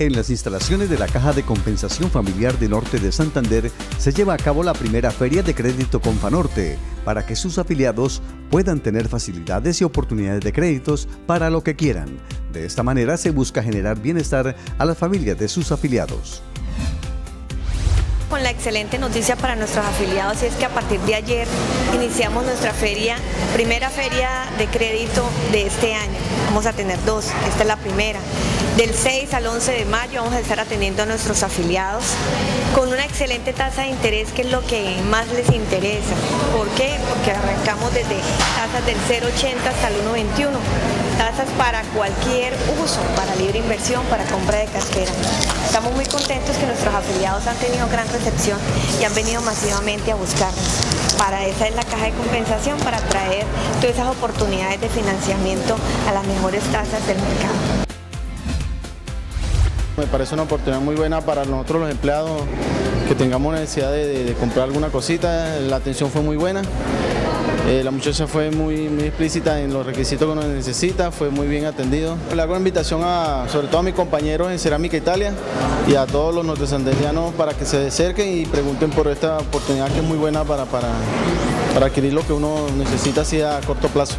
En las instalaciones de la Caja de Compensación Familiar de Norte de Santander se lleva a cabo la primera feria de crédito Confanorte para que sus afiliados puedan tener facilidades y oportunidades de créditos para lo que quieran. De esta manera se busca generar bienestar a las familias de sus afiliados con la excelente noticia para nuestros afiliados es que a partir de ayer iniciamos nuestra feria, primera feria de crédito de este año. Vamos a tener dos, esta es la primera. Del 6 al 11 de mayo vamos a estar atendiendo a nuestros afiliados con una excelente tasa de interés que es lo que más les interesa. ¿Por qué? Porque arrancamos desde tasas del 0,80 hasta el 1,21 tasas para cualquier uso, para libre inversión, para compra de cartera. Estamos muy contentos que nuestros afiliados han tenido gran recepción y han venido masivamente a buscarnos. Para esa es la caja de compensación, para traer todas esas oportunidades de financiamiento a las mejores tasas del mercado. Me parece una oportunidad muy buena para nosotros los empleados que tengamos necesidad de, comprar alguna cosita, la atención fue muy buena. Eh, la muchacha fue muy, explícita en los requisitos que uno necesita, fue muy bien atendido. Le hago una invitación a, sobre todo a mis compañeros en Cerámica Italia y a todos los nortesanderianos para que se acerquen y pregunten por esta oportunidad que es muy buena para, para, para adquirir lo que uno necesita así a corto plazo.